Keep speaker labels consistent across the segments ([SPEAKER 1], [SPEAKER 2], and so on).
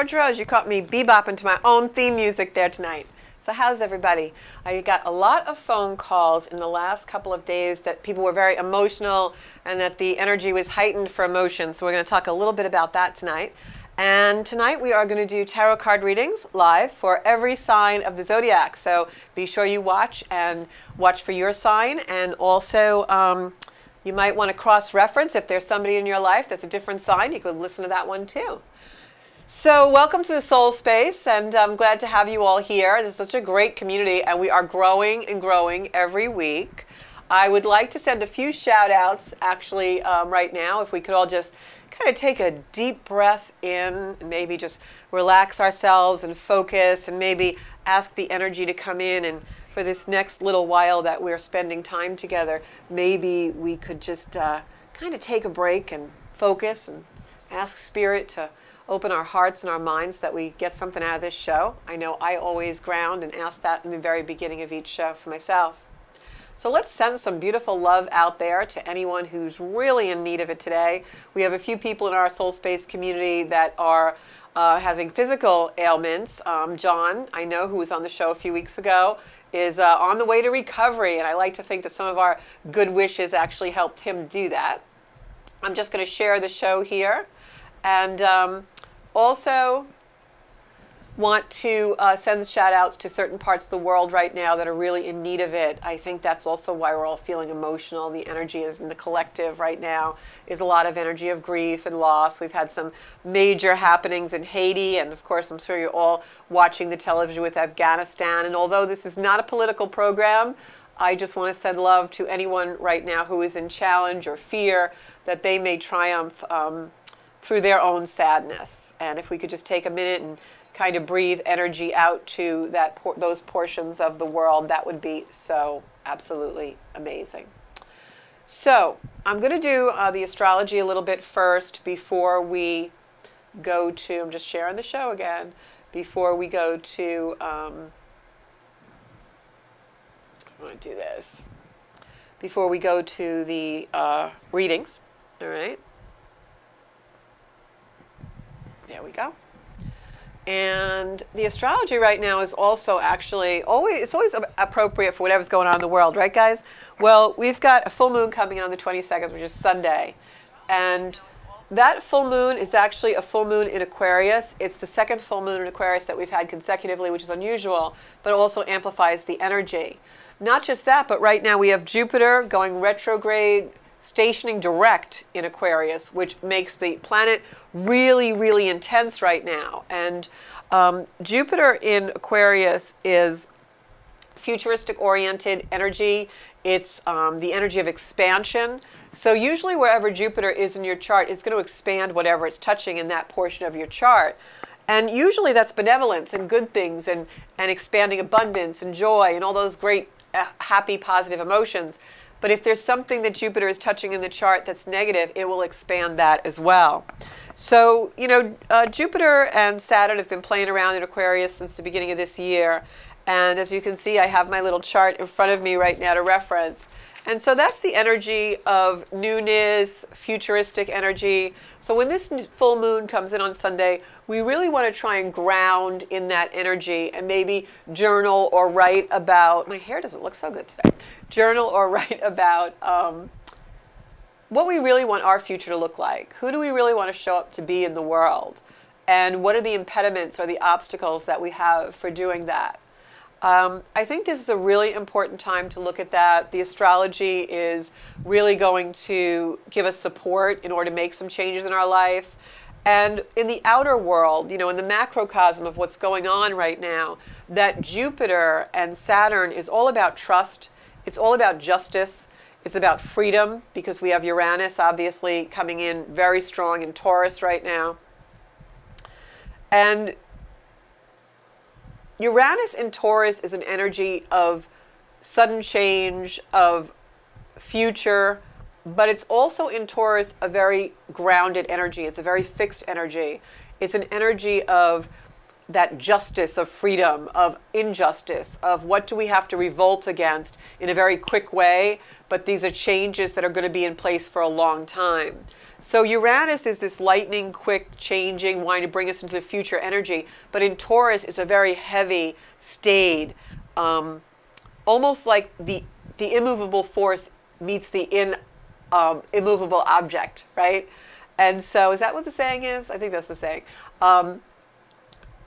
[SPEAKER 1] Georgia Rose. You caught me bebopping to my own theme music there tonight. So, how's everybody? I got a lot of phone calls in the last couple of days that people were very emotional and that the energy was heightened for emotion. So, we're going to talk a little bit about that tonight. And tonight we are going to do tarot card readings live for every sign of the zodiac. So, be sure you watch and watch for your sign. And also, um, you might want to cross reference if there's somebody in your life that's a different sign, you could listen to that one too. So, welcome to the Soul Space, and I'm glad to have you all here. This is such a great community, and we are growing and growing every week. I would like to send a few shout outs actually um, right now, if we could all just kind of take a deep breath in, maybe just relax ourselves and focus, and maybe ask the energy to come in. And for this next little while that we're spending time together, maybe we could just uh, kind of take a break and focus and ask Spirit to open our hearts and our minds that we get something out of this show. I know I always ground and ask that in the very beginning of each show for myself. So let's send some beautiful love out there to anyone who's really in need of it today. We have a few people in our soul space community that are uh, having physical ailments. Um, John, I know, who was on the show a few weeks ago, is uh, on the way to recovery, and I like to think that some of our good wishes actually helped him do that. I'm just going to share the show here. And um, also, want to uh, send shout outs to certain parts of the world right now that are really in need of it. I think that's also why we're all feeling emotional. The energy is in the collective right now is a lot of energy of grief and loss. We've had some major happenings in Haiti, and of course, I'm sure you're all watching the television with Afghanistan. And although this is not a political program, I just want to send love to anyone right now who is in challenge or fear that they may triumph. Um, through their own sadness. And if we could just take a minute and kind of breathe energy out to that por- those portions of the world, that would be so absolutely amazing. So I'm going to do uh, the astrology a little bit first before we go to. I'm just sharing the show again before we go to. Um, I'm going to do this before we go to the uh, readings. All right. There we go. And the astrology right now is also actually always it's always appropriate for whatever's going on in the world, right guys? Well, we've got a full moon coming in on the 22nd, which is Sunday. And that full moon is actually a full moon in Aquarius. It's the second full moon in Aquarius that we've had consecutively, which is unusual, but also amplifies the energy. Not just that, but right now we have Jupiter going retrograde stationing direct in Aquarius, which makes the planet really, really intense right now. And um, Jupiter in Aquarius is futuristic oriented energy. It's um, the energy of expansion. So, usually, wherever Jupiter is in your chart, it's going to expand whatever it's touching in that portion of your chart. And usually, that's benevolence and good things and, and expanding abundance and joy and all those great, uh, happy, positive emotions. But if there's something that Jupiter is touching in the chart that's negative, it will expand that as well. So, you know, uh, Jupiter and Saturn have been playing around in Aquarius since the beginning of this year. And as you can see, I have my little chart in front of me right now to reference. And so that's the energy of newness, futuristic energy. So when this full moon comes in on Sunday, we really want to try and ground in that energy and maybe journal or write about. My hair doesn't look so good today. Journal or write about um, what we really want our future to look like. Who do we really want to show up to be in the world? And what are the impediments or the obstacles that we have for doing that? Um, I think this is a really important time to look at that. The astrology is really going to give us support in order to make some changes in our life. And in the outer world, you know, in the macrocosm of what's going on right now, that Jupiter and Saturn is all about trust, it's all about justice, it's about freedom, because we have Uranus obviously coming in very strong in Taurus right now. And Uranus in Taurus is an energy of sudden change, of future, but it's also in Taurus a very grounded energy. It's a very fixed energy. It's an energy of that justice of freedom, of injustice, of what do we have to revolt against in a very quick way, but these are changes that are going to be in place for a long time. So Uranus is this lightning quick changing, wanting to bring us into the future energy, but in Taurus it's a very heavy, staid, um, almost like the the immovable force meets the in um, immovable object, right? And so, is that what the saying is? I think that's the saying. Um,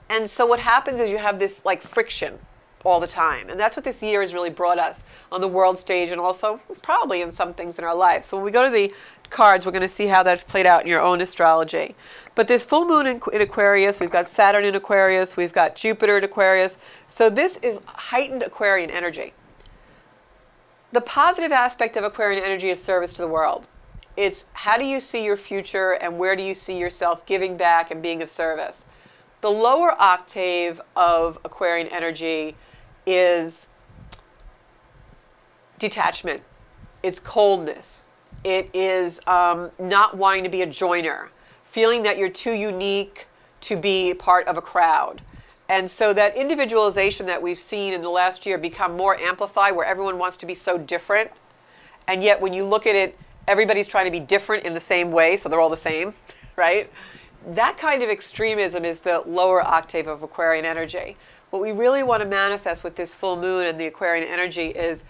[SPEAKER 1] and so, what happens is you have this like friction all the time. And that's what this year has really brought us on the world stage and also probably in some things in our lives. So, when we go to the cards, we're going to see how that's played out in your own astrology. But there's full moon in, in Aquarius, we've got Saturn in Aquarius, we've got Jupiter in Aquarius. So, this is heightened Aquarian energy. The positive aspect of Aquarian energy is service to the world. It's how do you see your future and where do you see yourself giving back and being of service? The lower octave of Aquarian energy is detachment, it's coldness, it is um, not wanting to be a joiner, feeling that you're too unique to be part of a crowd. And so that individualization that we've seen in the last year become more amplified where everyone wants to be so different. And yet when you look at it everybody's trying to be different in the same way, so they're all the same, right? That kind of extremism is the lower octave of Aquarian energy. What we really want to manifest with this full moon and the Aquarian energy is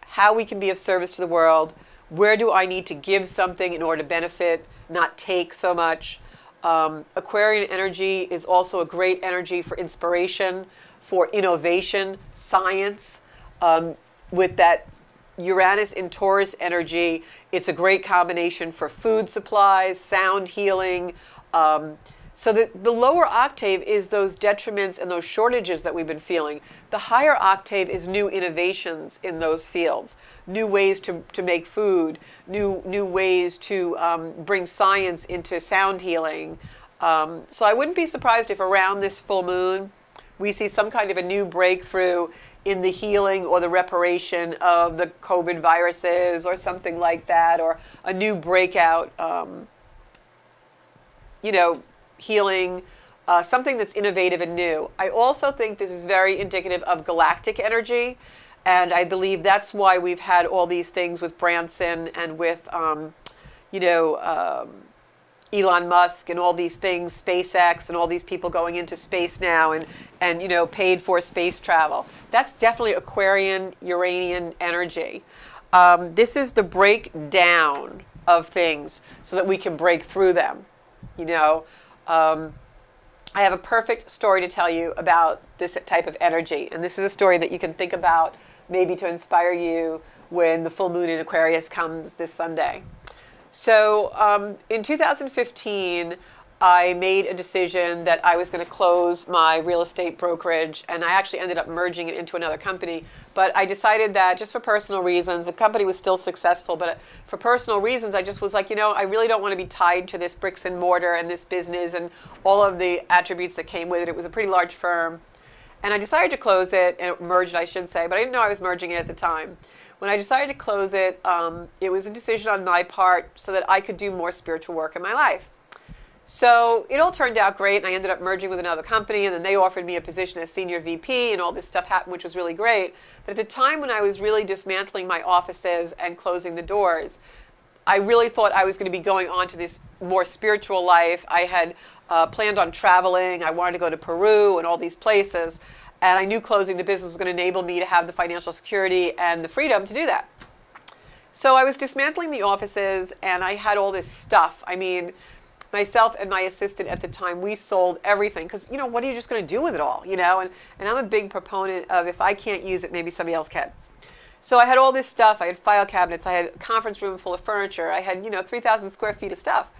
[SPEAKER 1] how we can be of service to the world. Where do I need to give something in order to benefit, not take so much? Um, Aquarian energy is also a great energy for inspiration, for innovation, science. Um, with that Uranus in Taurus energy, it's a great combination for food supplies, sound healing. Um, so the, the lower octave is those detriments and those shortages that we've been feeling. The higher octave is new innovations in those fields, new ways to, to make food, new, new ways to um, bring science into sound healing. Um, so I wouldn't be surprised if around this full moon we see some kind of a new breakthrough in the healing or the reparation of the COVID viruses or something like that, or a new breakout, um, you know, healing, uh, something that's innovative and new. I also think this is very indicative of galactic energy, and I believe that's why we've had all these things with Branson and with, um, you know, um, Elon Musk and all these things, SpaceX and all these people going into space now and, and you know, paid for space travel. That's definitely Aquarian, Uranian energy. Um, this is the breakdown of things so that we can break through them. You know, um, I have a perfect story to tell you about this type of energy. And this is a story that you can think about maybe to inspire you when the full moon in Aquarius comes this Sunday. So um, in 2015, I made a decision that I was going to close my real estate brokerage, and I actually ended up merging it into another company. But I decided that just for personal reasons, the company was still successful, but for personal reasons, I just was like, you know, I really don't want to be tied to this bricks and mortar and this business and all of the attributes that came with it. It was a pretty large firm. And I decided to close it, and it merged, I should say, but I didn't know I was merging it at the time. When I decided to close it, um, it was a decision on my part so that I could do more spiritual work in my life. So it all turned out great, and I ended up merging with another company, and then they offered me a position as senior VP, and all this stuff happened, which was really great. But at the time when I was really dismantling my offices and closing the doors, I really thought I was going to be going on to this more spiritual life. I had uh, planned on traveling. I wanted to go to Peru and all these places. And I knew closing the business was going to enable me to have the financial security and the freedom to do that. So I was dismantling the offices and I had all this stuff. I mean, myself and my assistant at the time, we sold everything because, you know, what are you just going to do with it all, you know? And, and I'm a big proponent of if I can't use it, maybe somebody else can. So I had all this stuff. I had file cabinets. I had a conference room full of furniture. I had, you know, 3,000 square feet of stuff.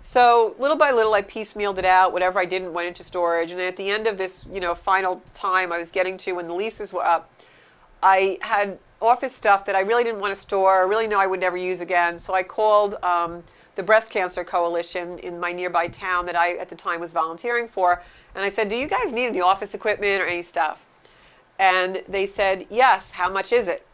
[SPEAKER 1] So little by little, I piecemealed it out. Whatever I didn't went into storage. And at the end of this, you know, final time I was getting to when the leases were up, I had office stuff that I really didn't want to store. I really know I would never use again. So I called um, the Breast Cancer Coalition in my nearby town that I at the time was volunteering for, and I said, "Do you guys need any office equipment or any stuff?" And they said, "Yes. How much is it?"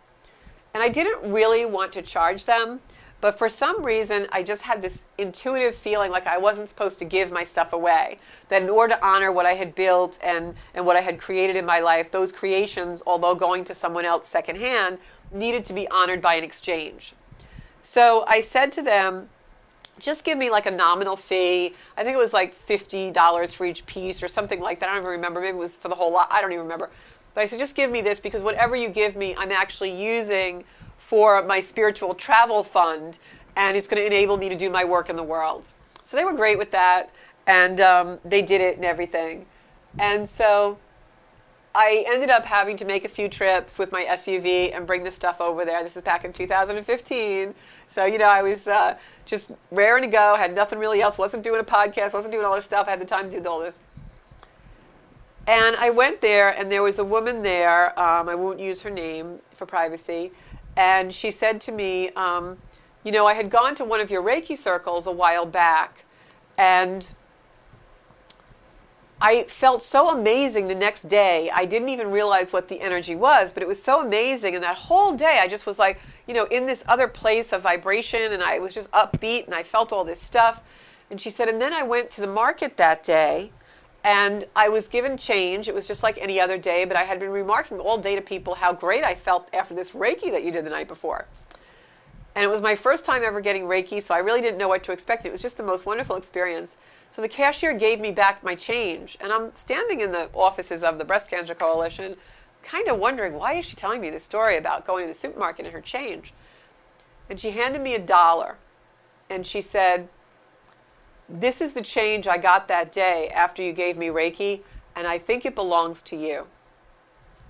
[SPEAKER 1] And I didn't really want to charge them But for some reason, I just had this intuitive feeling like I wasn't supposed to give my stuff away. That in order to honor what I had built and, and what I had created in my life, those creations, although going to someone else secondhand, needed to be honored by an exchange. So I said to them, just give me like a nominal fee. I think it was like $50 for each piece or something like that. I don't even remember. Maybe it was for the whole lot. I don't even remember. But I said, just give me this because whatever you give me, I'm actually using for my spiritual travel fund, and it's going to enable me to do my work in the world. So they were great with that, and um, they did it and everything. And so I ended up having to make a few trips with my SUV and bring the stuff over there. This is back in 2015. So, you know, I was uh, just raring to go, had nothing really else, wasn't doing a podcast, wasn't doing all this stuff, had the time to do all this. And I went there, and there was a woman there. Um, I won't use her name for privacy and she said to me, um, You know, I had gone to one of your Reiki circles a while back, and I felt so amazing the next day. I didn't even realize what the energy was, but it was so amazing. And that whole day, I just was like, you know, in this other place of vibration, and I was just upbeat, and I felt all this stuff. And she said, and then I went to the market that day, and I was given change. It was just like any other day, but I had been remarking all day to people how great I felt after this Reiki that you did the night before. And it was my first time ever getting Reiki, so I really didn't know what to expect. It was just the most wonderful experience. So the cashier gave me back my change, and I'm standing in the offices of the Breast Cancer Coalition, kind of wondering why is she telling me this story about going to the supermarket and her change. And she handed me a dollar, and she said, this is the change I got that day after you gave me Reiki, and I think it belongs to you.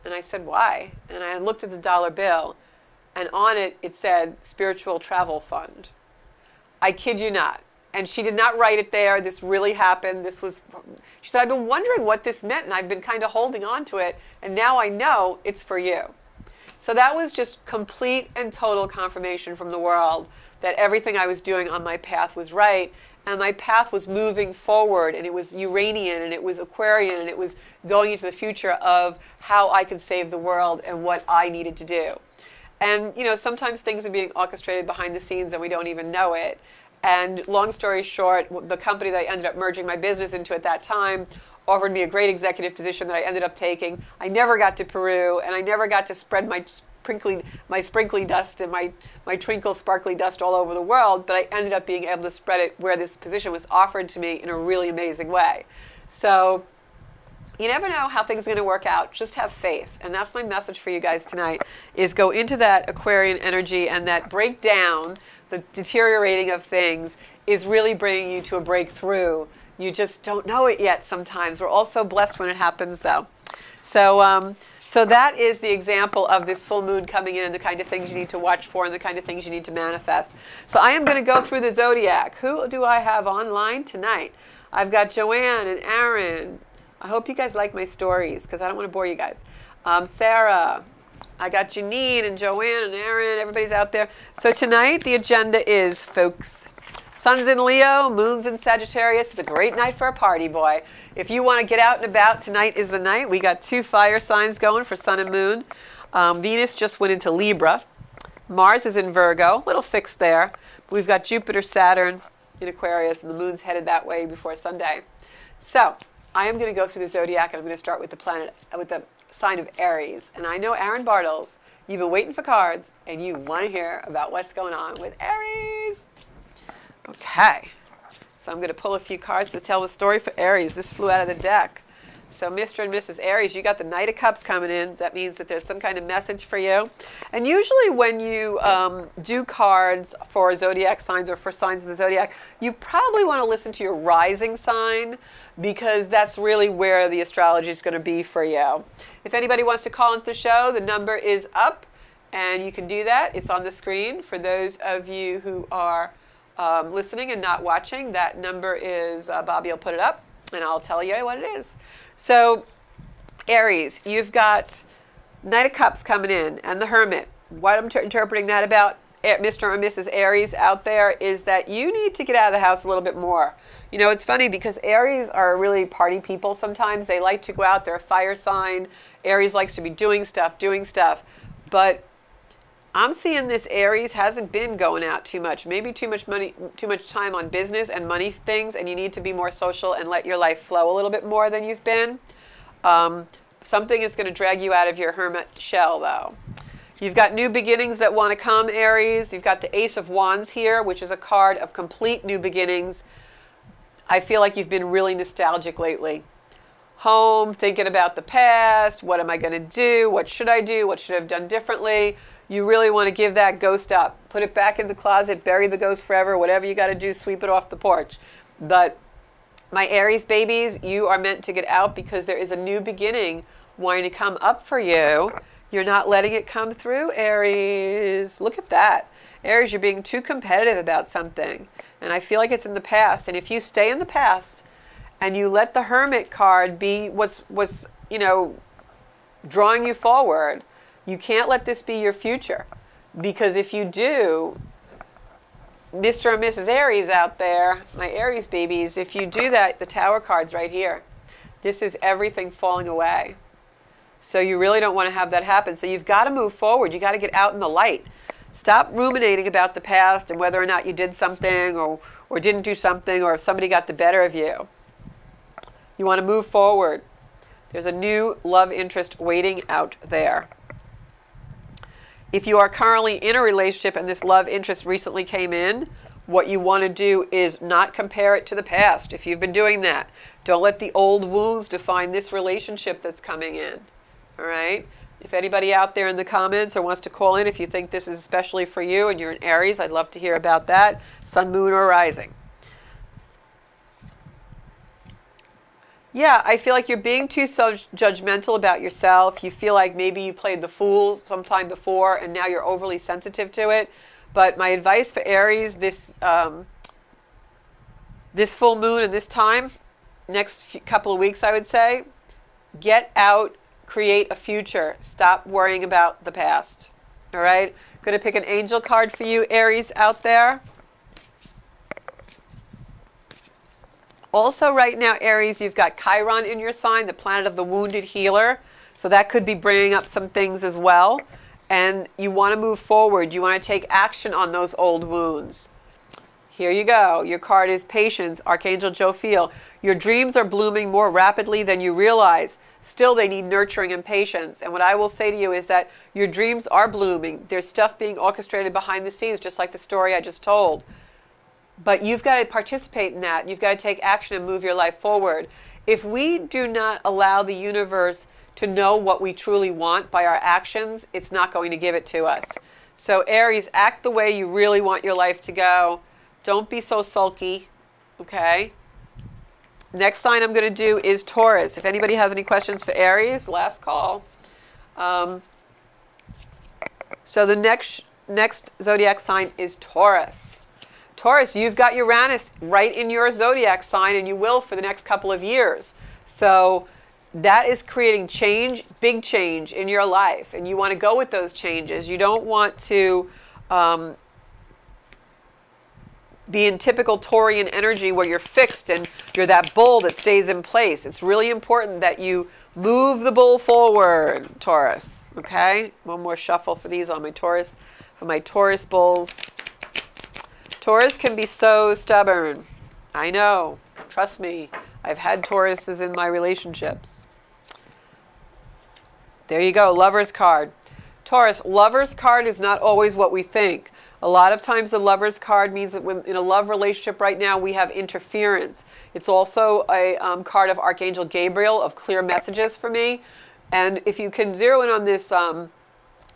[SPEAKER 1] And I said, Why? And I looked at the dollar bill, and on it, it said Spiritual Travel Fund. I kid you not. And she did not write it there. This really happened. This was, she said, I've been wondering what this meant, and I've been kind of holding on to it, and now I know it's for you. So that was just complete and total confirmation from the world that everything I was doing on my path was right and my path was moving forward and it was uranian and it was aquarian and it was going into the future of how i could save the world and what i needed to do and you know sometimes things are being orchestrated behind the scenes and we don't even know it and long story short the company that i ended up merging my business into at that time offered me a great executive position that i ended up taking. I never got to peru and i never got to spread my sprinkly my sprinkly dust and my my twinkle sparkly dust all over the world but i ended up being able to spread it where this position was offered to me in a really amazing way. So you never know how things are going to work out. Just have faith. And that's my message for you guys tonight is go into that aquarian energy and that breakdown the deteriorating of things is really bringing you to a breakthrough you just don't know it yet sometimes we're all so blessed when it happens though so um, so that is the example of this full moon coming in and the kind of things you need to watch for and the kind of things you need to manifest. So I am going to go through the zodiac. Who do I have online tonight? I've got Joanne and Aaron. I hope you guys like my stories because I don't want to bore you guys. Um, Sarah. I got Janine and Joanne and Aaron. Everybody's out there. So tonight the agenda is, folks, Sun's in Leo, Moon's in Sagittarius. It's a great night for a party, boy. If you want to get out and about, tonight is the night. We got two fire signs going for Sun and Moon. Um, Venus just went into Libra. Mars is in Virgo, little fix there. We've got Jupiter, Saturn in Aquarius, and the Moon's headed that way before Sunday. So I am going to go through the zodiac, and I'm going to start with the planet with the sign of Aries. And I know Aaron Bartles, you've been waiting for cards, and you want to hear about what's going on with Aries. Okay, so I'm going to pull a few cards to tell the story for Aries. This flew out of the deck. So Mr. and Mrs. Aries, you got the Knight of Cups coming in. That means that there's some kind of message for you. And usually when you um, do cards for zodiac signs or for signs of the zodiac, you probably want to listen to your rising sign because that's really where the astrology is going to be for you. If anybody wants to call into the show, the number is up and you can do that. It's on the screen for those of you who are um, listening and not watching, that number is, uh, Bobby will put it up and I'll tell you what it is. So, Aries, you've got Knight of Cups coming in and the Hermit. What I'm interpreting that about Mr. or Mrs. Aries out there is that you need to get out of the house a little bit more. You know, it's funny because Aries are really party people sometimes. They like to go out, they're a fire sign. Aries likes to be doing stuff, doing stuff. But I'm seeing this Aries hasn't been going out too much. Maybe too much money, too much time on business and money things, and you need to be more social and let your life flow a little bit more than you've been. Um, something is going to drag you out of your hermit shell, though. You've got new beginnings that want to come, Aries. You've got the Ace of Wands here, which is a card of complete new beginnings. I feel like you've been really nostalgic lately. Home, thinking about the past. What am I going to do? What should I do? What should I have done differently? You really want to give that ghost up. Put it back in the closet, bury the ghost forever, whatever you got to do, sweep it off the porch. But my Aries babies, you are meant to get out because there is a new beginning wanting to come up for you. You're not letting it come through, Aries. Look at that. Aries, you're being too competitive about something. And I feel like it's in the past. And if you stay in the past and you let the Hermit card be what's, what's you know, drawing you forward, you can't let this be your future. Because if you do, Mr. and Mrs. Aries out there, my Aries babies, if you do that, the Tower card's right here. This is everything falling away. So you really don't want to have that happen. So you've got to move forward. You got to get out in the light. Stop ruminating about the past and whether or not you did something or, or didn't do something or if somebody got the better of you. You want to move forward. There's a new love interest waiting out there. If you are currently in a relationship and this love interest recently came in, what you want to do is not compare it to the past. If you've been doing that, don't let the old wounds define this relationship that's coming in. All right. If anybody out there in the comments or wants to call in, if you think this is especially for you and you're an Aries, I'd love to hear about that. Sun, moon, or rising. Yeah, I feel like you're being too so judgmental about yourself. You feel like maybe you played the fool sometime before and now you're overly sensitive to it. But my advice for Aries this um, this full moon and this time, next couple of weeks, I would say, get out create a future. Stop worrying about the past. All right? Going to pick an angel card for you, Aries, out there. Also, right now, Aries, you've got Chiron in your sign, the planet of the wounded healer. So that could be bringing up some things as well. And you want to move forward. You want to take action on those old wounds. Here you go. Your card is Patience, Archangel Jophiel. Your dreams are blooming more rapidly than you realize. Still, they need nurturing and patience. And what I will say to you is that your dreams are blooming. There's stuff being orchestrated behind the scenes, just like the story I just told. But you've got to participate in that. You've got to take action and move your life forward. If we do not allow the universe to know what we truly want by our actions, it's not going to give it to us. So, Aries, act the way you really want your life to go. Don't be so sulky, okay? Next sign I'm going to do is Taurus. If anybody has any questions for Aries, last call. Um, so the next next zodiac sign is Taurus. Taurus, you've got Uranus right in your zodiac sign, and you will for the next couple of years. So that is creating change, big change in your life, and you want to go with those changes. You don't want to um, be in typical Taurian energy where you're fixed and you're that bull that stays in place. It's really important that you move the bull forward, Taurus. Okay? One more shuffle for these on my Taurus, for my Taurus bulls. Taurus can be so stubborn. I know. Trust me. I've had Tauruses in my relationships. There you go, lover's card. Taurus, lover's card is not always what we think. A lot of times the lover's card means that when in a love relationship right now we have interference. It's also a um, card of Archangel Gabriel of clear messages for me. And if you can zero in on this um,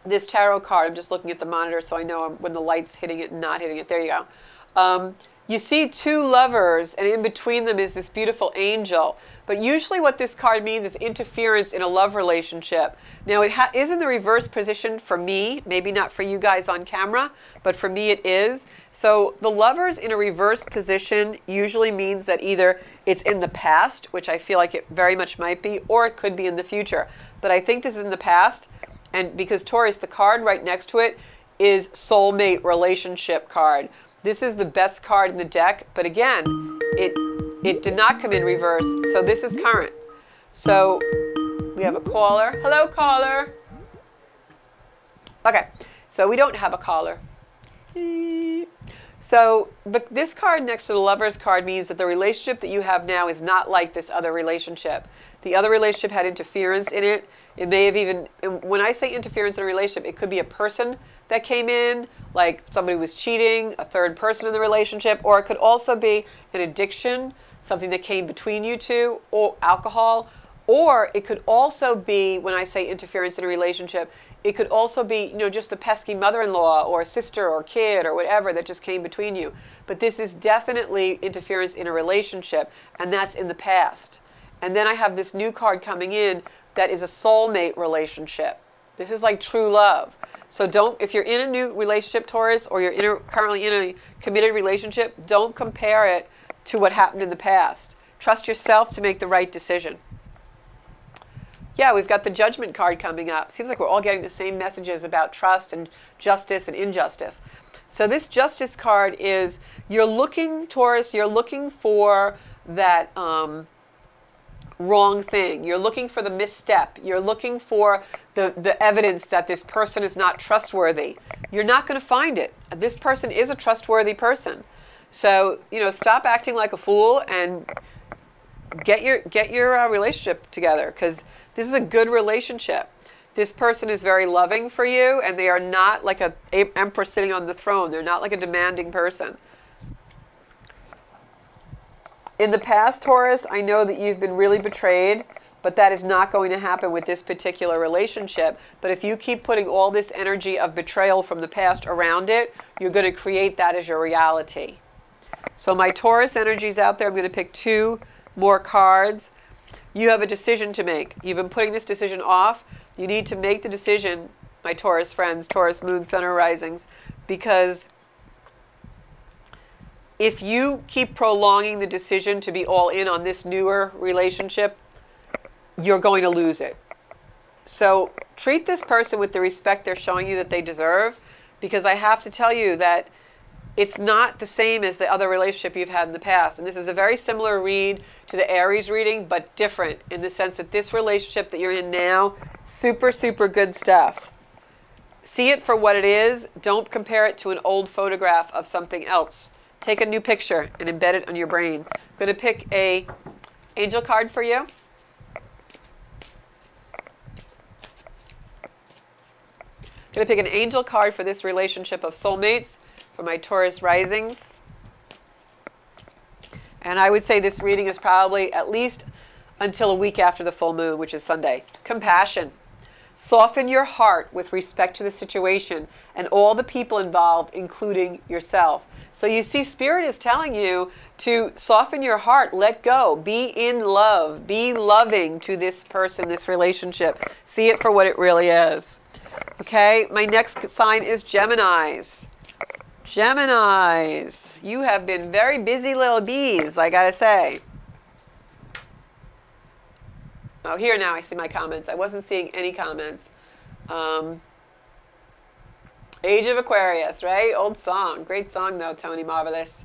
[SPEAKER 1] this tarot card, I'm just looking at the monitor so I know when the light's hitting it and not hitting it. There you go. Um, you see two lovers, and in between them is this beautiful angel. But usually, what this card means is interference in a love relationship. Now, it is in the reverse position for me, maybe not for you guys on camera, but for me it is. So, the lovers in a reverse position usually means that either it's in the past, which I feel like it very much might be, or it could be in the future. But I think this is in the past, and because Taurus, the card right next to it is soulmate relationship card this is the best card in the deck, but again, it it did not come in reverse, so this is current. So we have a caller. Hello, caller. Okay, So we don't have a caller. So but this card next to the lover's card means that the relationship that you have now is not like this other relationship. The other relationship had interference in it. It may have even, when I say interference in a relationship, it could be a person that came in, like somebody was cheating, a third person in the relationship, or it could also be an addiction, something that came between you two, or alcohol, or it could also be, when I say interference in a relationship, it could also be, you know, just the pesky mother-in-law or sister or kid or whatever that just came between you. But this is definitely interference in a relationship, and that's in the past. And then I have this new card coming in that is a soulmate relationship. This is like true love. So don't, if you're in a new relationship, Taurus, or you're in a, currently in a committed relationship, don't compare it to what happened in the past. Trust yourself to make the right decision. Yeah, we've got the judgment card coming up. Seems like we're all getting the same messages about trust and justice and injustice. So this justice card is you're looking, Taurus, you're looking for that um, wrong thing. You're looking for the misstep. You're looking for the, the evidence that this person is not trustworthy. You're not going to find it. This person is a trustworthy person. So, you know, stop acting like a fool and get your get your uh, relationship together because this is a good relationship. This person is very loving for you and they are not like a, a emperor sitting on the throne. They're not like a demanding person. In the past, Taurus, I know that you've been really betrayed, but that is not going to happen with this particular relationship. But if you keep putting all this energy of betrayal from the past around it, you're going to create that as your reality. So my Taurus energies out there, I'm going to pick two more cards. You have a decision to make. You've been putting this decision off. You need to make the decision, my Taurus friends, Taurus moon, sun, or risings, because if you keep prolonging the decision to be all in on this newer relationship, you're going to lose it. So treat this person with the respect they're showing you that they deserve, because I have to tell you that it's not the same as the other relationship you've had in the past. And this is a very similar read to the Aries reading, but different in the sense that this relationship that you're in now, super, super good stuff. See it for what it is. Don't compare it to an old photograph of something else. Take a new picture and embed it on your brain. I'm going to pick a angel card for you. I'm going to pick an angel card for this relationship of soulmates for my Taurus risings. And I would say this reading is probably at least until a week after the full moon, which is Sunday. Compassion. Soften your heart with respect to the situation and all the people involved, including yourself. So you see, Spirit is telling you to soften your heart, let go, be in love, be loving to this person, this relationship. See it for what it really is. Okay, my next sign is Geminis. Geminis, you have been very busy little bees, I gotta say. Oh, here now I see my comments. I wasn't seeing any comments. Um, Age of Aquarius, right? Old song. Great song, though, Tony Marvelous.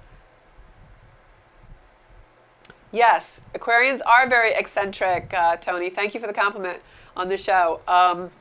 [SPEAKER 1] Yes, Aquarians are very eccentric, uh, Tony. Thank you for the compliment on the show. Um,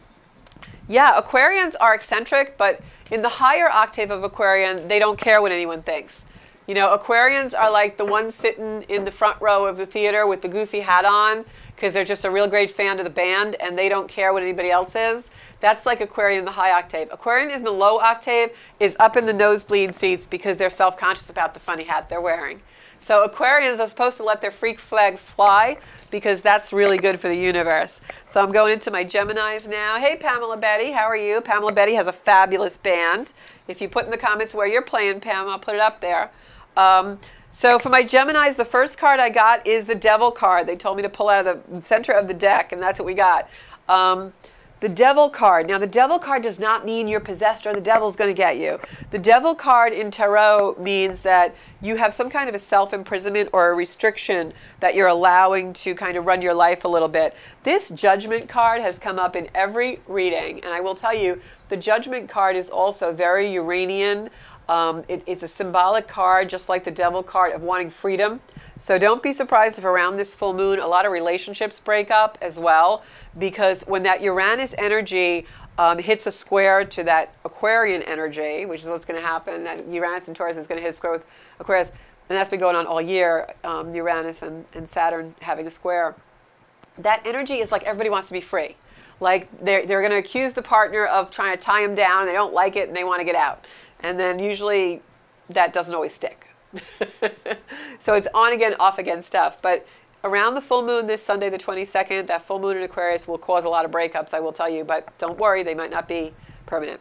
[SPEAKER 1] yeah, Aquarians are eccentric, but in the higher octave of Aquarian, they don't care what anyone thinks. You know, Aquarians are like the ones sitting in the front row of the theater with the goofy hat on because they're just a real great fan of the band and they don't care what anybody else is. That's like Aquarian in the high octave. Aquarian in the low octave is up in the nosebleed seats because they're self-conscious about the funny hat they're wearing. So Aquarians are supposed to let their freak flag fly because that's really good for the universe. So I'm going into my Geminis now. Hey, Pamela Betty, how are you? Pamela Betty has a fabulous band. If you put in the comments where you're playing, Pam, I'll put it up there. Um, so for my Geminis, the first card I got is the Devil card. They told me to pull out of the center of the deck, and that's what we got. Um, the Devil card. Now, the Devil card does not mean you're possessed or the devil's going to get you. The Devil card in Tarot means that you have some kind of a self-imprisonment or a restriction that you're allowing to kind of run your life a little bit. This Judgment card has come up in every reading, and I will tell you, the Judgment card is also very Uranian. Um, it, it's a symbolic card, just like the devil card of wanting freedom. So don't be surprised if around this full moon, a lot of relationships break up as well, because when that Uranus energy um, hits a square to that Aquarian energy, which is what's going to happen. That Uranus and Taurus is going to hit a square with Aquarius, and that's been going on all year. Um, Uranus and, and Saturn having a square. That energy is like everybody wants to be free. Like they're, they're going to accuse the partner of trying to tie them down, and they don't like it, and they want to get out. And then usually that doesn't always stick. so it's on again, off again stuff. But around the full moon this Sunday, the 22nd, that full moon in Aquarius will cause a lot of breakups, I will tell you. But don't worry, they might not be permanent.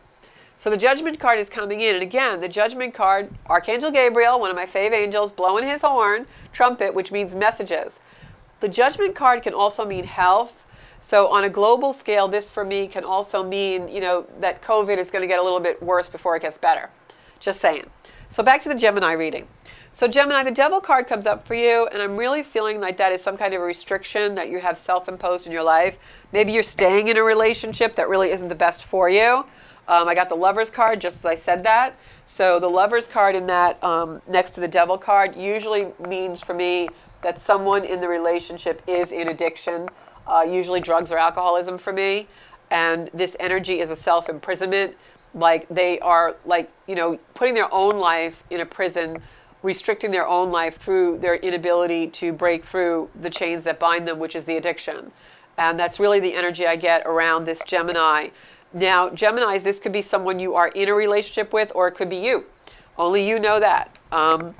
[SPEAKER 1] So the Judgment card is coming in. And again, the Judgment card, Archangel Gabriel, one of my fave angels, blowing his horn, trumpet, which means messages. The Judgment card can also mean health. So on a global scale, this for me can also mean, you know, that COVID is going to get a little bit worse before it gets better. Just saying. So back to the Gemini reading. So Gemini, the devil card comes up for you, and I'm really feeling like that is some kind of a restriction that you have self-imposed in your life. Maybe you're staying in a relationship that really isn't the best for you. Um, I got the lover's card just as I said that. So the lover's card in that um, next to the devil card usually means for me that someone in the relationship is in addiction, uh, usually drugs or alcoholism for me. And this energy is a self-imprisonment. Like they are like you know putting their own life in a prison restricting their own life through their inability to break through the chains that bind them which is the addiction. And that's really the energy i get around this gemini. Now geminis this could be someone you are in a relationship with or it could be you. Only you know that. Um,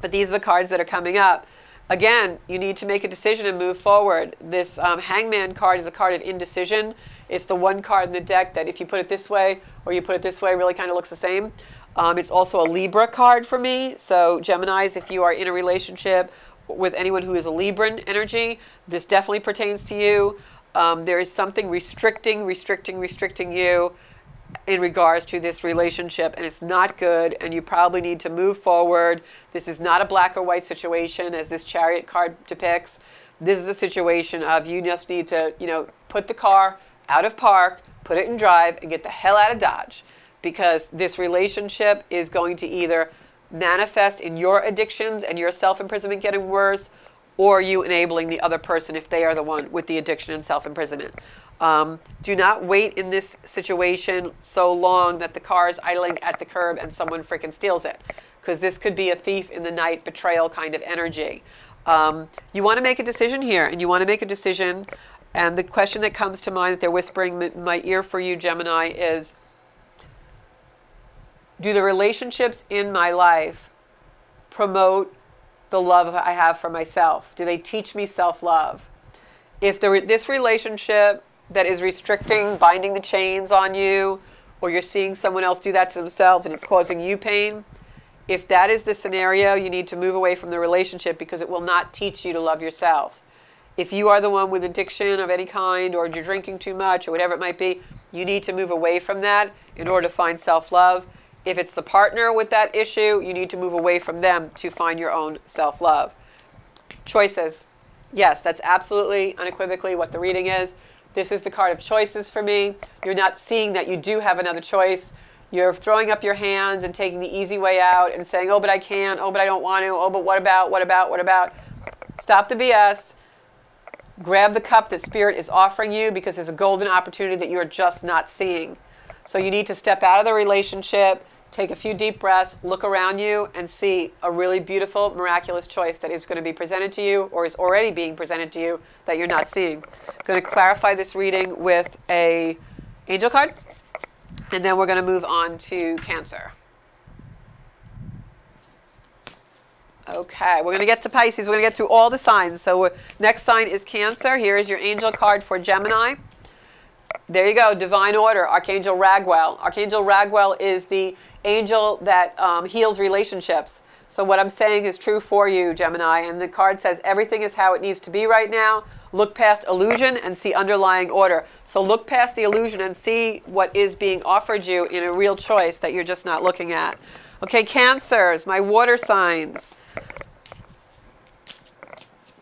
[SPEAKER 1] but these are the cards that are coming up again you need to make a decision and move forward this um, hangman card is a card of indecision it's the one card in the deck that if you put it this way or you put it this way, really kind of looks the same. Um, it's also a Libra card for me. So Geminis, if you are in a relationship with anyone who is a Libran energy, this definitely pertains to you. Um, there is something restricting, restricting, restricting you in regards to this relationship and it's not good and you probably need to move forward. This is not a black or white situation as this chariot card depicts. This is a situation of you just need to, you know, put the car out of park, put it in drive, and get the hell out of Dodge. Because this relationship is going to either manifest in your addictions and your self imprisonment getting worse, or you enabling the other person if they are the one with the addiction and self imprisonment. Um, do not wait in this situation so long that the car is idling at the curb and someone freaking steals it. Because this could be a thief in the night betrayal kind of energy. Um, you want to make a decision here, and you want to make a decision and the question that comes to mind that they're whispering in my ear for you, Gemini, is Do the relationships in my life promote the love I have for myself? Do they teach me self love? If the, this relationship that is restricting, binding the chains on you, or you're seeing someone else do that to themselves and it's causing you pain, if that is the scenario, you need to move away from the relationship because it will not teach you to love yourself. If you are the one with addiction of any kind, or you're drinking too much, or whatever it might be, you need to move away from that in order to find self love. If it's the partner with that issue, you need to move away from them to find your own self love. Choices. Yes, that's absolutely unequivocally what the reading is. This is the card of choices for me. You're not seeing that you do have another choice. You're throwing up your hands and taking the easy way out and saying, oh, but I can't. Oh, but I don't want to. Oh, but what about? What about? What about? Stop the BS. Grab the cup that Spirit is offering you because there's a golden opportunity that you're just not seeing. So you need to step out of the relationship, take a few deep breaths, look around you, and see a really beautiful, miraculous choice that is going to be presented to you or is already being presented to you that you're not seeing. I'm going to clarify this reading with a angel card, and then we're going to move on to Cancer. Okay, we're going to get to Pisces. We're going to get to all the signs. So next sign is Cancer. Here is your angel card for Gemini. There you go, divine order, Archangel Raguel. Archangel Raguel is the angel that um, heals relationships. So what I'm saying is true for you, Gemini. And the card says everything is how it needs to be right now. Look past illusion and see underlying order. So look past the illusion and see what is being offered you in a real choice that you're just not looking at. Okay, Cancers, my water signs.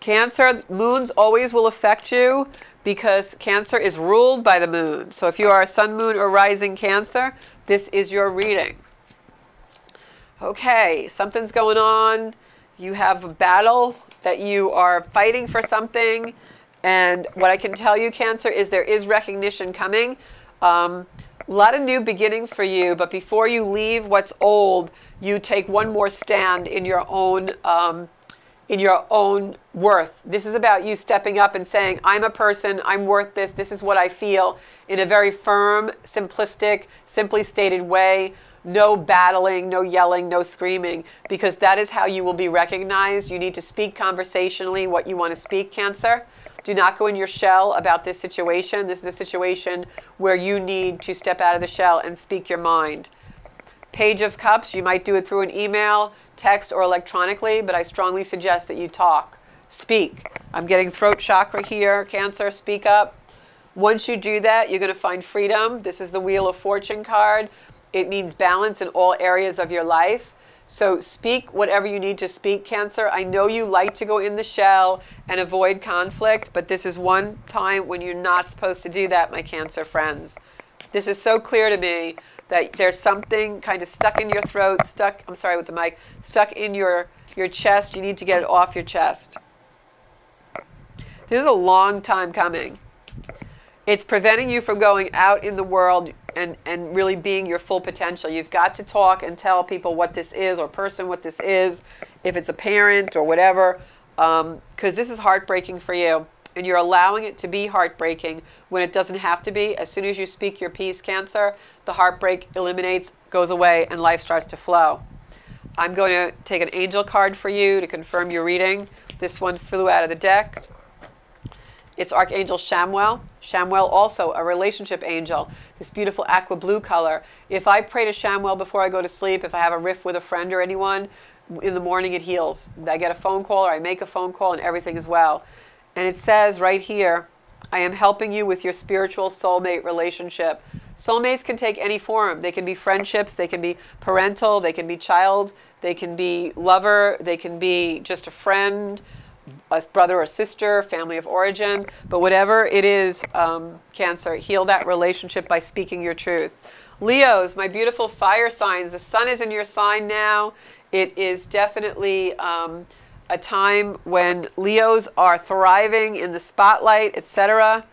[SPEAKER 1] Cancer, moons always will affect you because Cancer is ruled by the moon. So if you are a sun, moon, or rising Cancer, this is your reading. Okay, something's going on. You have a battle that you are fighting for something. And what I can tell you, Cancer, is there is recognition coming. Um, a lot of new beginnings for you, but before you leave what's old, you take one more stand in your own um, in your own worth. This is about you stepping up and saying, I'm a person, I'm worth this, this is what I feel, in a very firm, simplistic, simply stated way. No battling, no yelling, no screaming, because that is how you will be recognized. You need to speak conversationally what you want to speak, Cancer. Do not go in your shell about this situation. This is a situation where you need to step out of the shell and speak your mind. Page of Cups, you might do it through an email, text, or electronically, but I strongly suggest that you talk. Speak. I'm getting throat chakra here, Cancer, speak up. Once you do that, you're going to find freedom. This is the Wheel of Fortune card. It means balance in all areas of your life. So speak whatever you need to speak, Cancer. I know you like to go in the shell and avoid conflict, but this is one time when you're not supposed to do that, my Cancer friends. This is so clear to me that there's something kind of stuck in your throat, stuck, I'm sorry with the mic, stuck in your, your chest. You need to get it off your chest. This is a long time coming. It's preventing you from going out in the world and, and really being your full potential. You've got to talk and tell people what this is or person what this is, if it's a parent or whatever, because um, this is heartbreaking for you and you're allowing it to be heartbreaking when it doesn't have to be. As soon as you speak your piece, Cancer, the heartbreak eliminates, goes away, and life starts to flow. I'm going to take an angel card for you to confirm your reading. This one flew out of the deck. It's Archangel Chamuel. Chamuel also a relationship angel, this beautiful aqua blue color. If I pray to Chamuel before I go to sleep, if I have a riff with a friend or anyone, in the morning it heals. I get a phone call or I make a phone call and everything is well. And it says right here, I am helping you with your spiritual soulmate relationship. Soulmates can take any form. They can be friendships, they can be parental, they can be child, they can be lover, they can be just a friend, a brother or sister, family of origin. But whatever it is, um, Cancer, heal that relationship by speaking your truth. Leos, my beautiful fire signs. The sun is in your sign now. It is definitely. Um, a time when Leos are thriving in the spotlight, etc.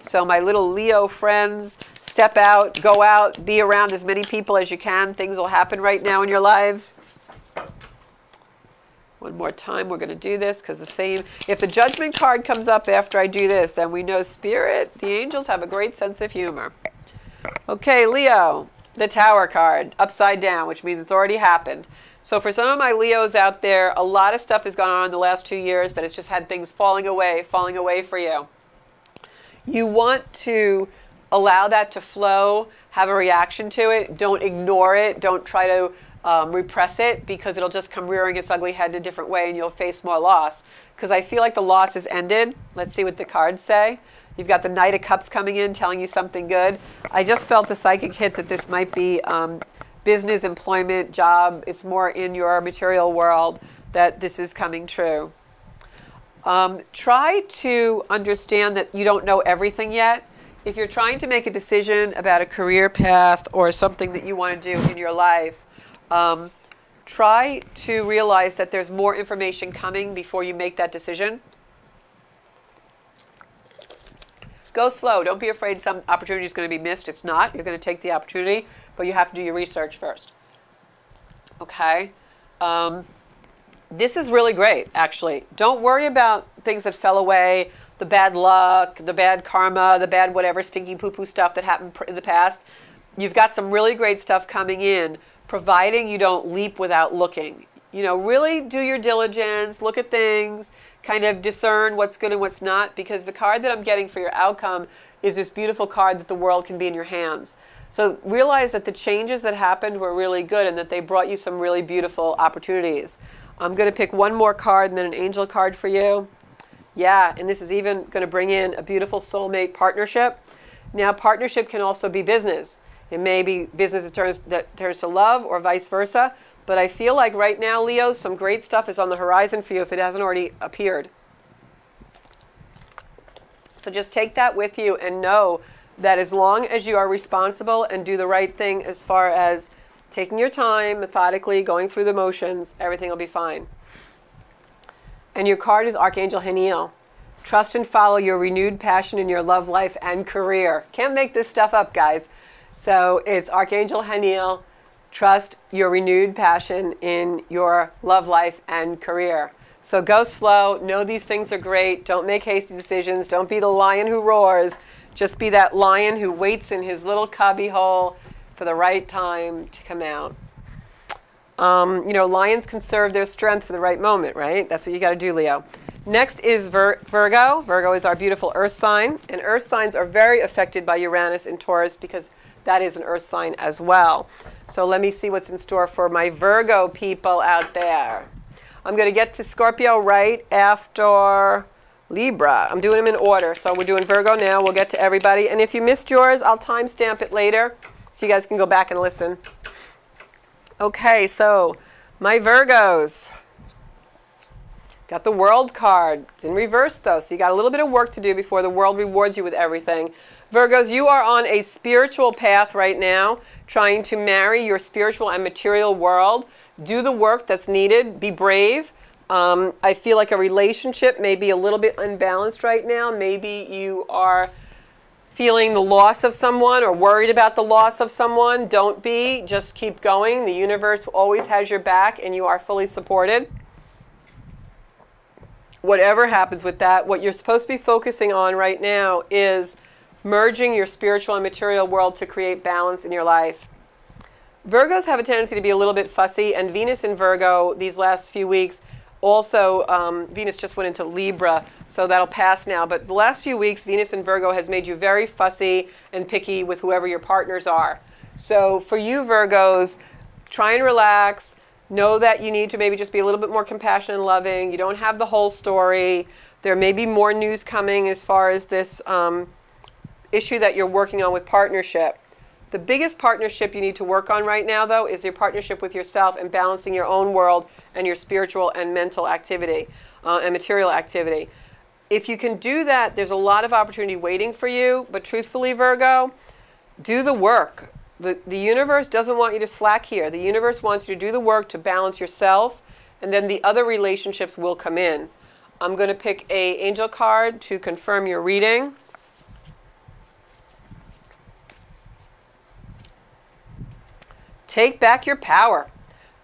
[SPEAKER 1] So my little Leo friends, step out, go out, be around as many people as you can. Things will happen right now in your lives. One more time, we're going to do this because the same, if the judgment card comes up after I do this, then we know spirit, the angels have a great sense of humor. Okay, Leo, the tower card, upside down, which means it's already happened. So for some of my Leos out there, a lot of stuff has gone on in the last two years that has just had things falling away, falling away for you. You want to allow that to flow, have a reaction to it. Don't ignore it. Don't try to um, repress it because it'll just come rearing its ugly head in a different way and you'll face more loss. Because I feel like the loss is ended. Let's see what the cards say. You've got the Knight of Cups coming in telling you something good. I just felt a psychic hit that this might be um, business, employment, job, it's more in your material world that this is coming true. Um, try to understand that you don't know everything yet. If you're trying to make a decision about a career path or something that you want to do in your life, um, try to realize that there's more information coming before you make that decision. Go slow. Don't be afraid some opportunity is going to be missed. It's not. You're going to take the opportunity but you have to do your research first. Okay? Um, this is really great, actually. Don't worry about things that fell away, the bad luck, the bad karma, the bad whatever stinky poo poo stuff that happened in the past. You've got some really great stuff coming in, providing you don't leap without looking. You know, really do your diligence, look at things, kind of discern what's good and what's not, because the card that I'm getting for your outcome is this beautiful card that the world can be in your hands. So realize that the changes that happened were really good and that they brought you some really beautiful opportunities. I'm going to pick one more card and then an angel card for you. Yeah, and this is even going to bring in a beautiful soulmate partnership. Now, partnership can also be business. It may be business that turns, that turns to love or vice versa. But I feel like right now, Leo, some great stuff is on the horizon for you if it hasn't already appeared. So just take that with you and know that as long as you are responsible and do the right thing as far as taking your time, methodically, going through the motions, everything will be fine. And your card is Archangel Haniel. Trust and follow your renewed passion in your love life and career. Can't make this stuff up, guys. So it's Archangel Haniel. Trust your renewed passion in your love life and career. So go slow. Know these things are great. Don't make hasty decisions. Don't be the lion who roars. Just be that lion who waits in his little cubby hole for the right time to come out. Um, you know, lions conserve their strength for the right moment, right? That's what you got to do, Leo. Next is Vir- Virgo. Virgo is our beautiful earth sign. And earth signs are very affected by Uranus and Taurus because that is an earth sign as well. So let me see what's in store for my Virgo people out there. I'm going to get to Scorpio right after Libra. I'm doing them in order. So we're doing Virgo now. We'll get to everybody. And if you missed yours, I'll timestamp it later so you guys can go back and listen. Okay, so my Virgos. Got the world card. It's in reverse though, so you got a little bit of work to do before the world rewards you with everything. Virgos, you are on a spiritual path right now, trying to marry your spiritual and material world. Do the work that's needed. Be brave. Um, I feel like a relationship may be a little bit unbalanced right now. Maybe you are feeling the loss of someone or worried about the loss of someone. Don't be. Just keep going. The universe always has your back and you are fully supported whatever happens with that, what you're supposed to be focusing on right now is merging your spiritual and material world to create balance in your life. Virgos have a tendency to be a little bit fussy, and Venus in Virgo these last few weeks also, um, Venus just went into Libra, so that'll pass now. But the last few weeks, Venus in Virgo has made you very fussy and picky with whoever your partners are. So for you, Virgos, try and relax Know that you need to maybe just be a little bit more compassionate and loving. You don't have the whole story. There may be more news coming as far as this um, issue that you're working on with partnership. The biggest partnership you need to work on right now, though, is your partnership with yourself and balancing your own world and your spiritual and mental activity uh, and material activity. If you can do that, there's a lot of opportunity waiting for you. But truthfully, Virgo, do the work. The, the universe doesn't want you to slack here. The universe wants you to do the work to balance yourself, and then the other relationships will come in. I'm going to pick a angel card to confirm your reading. Take back your power.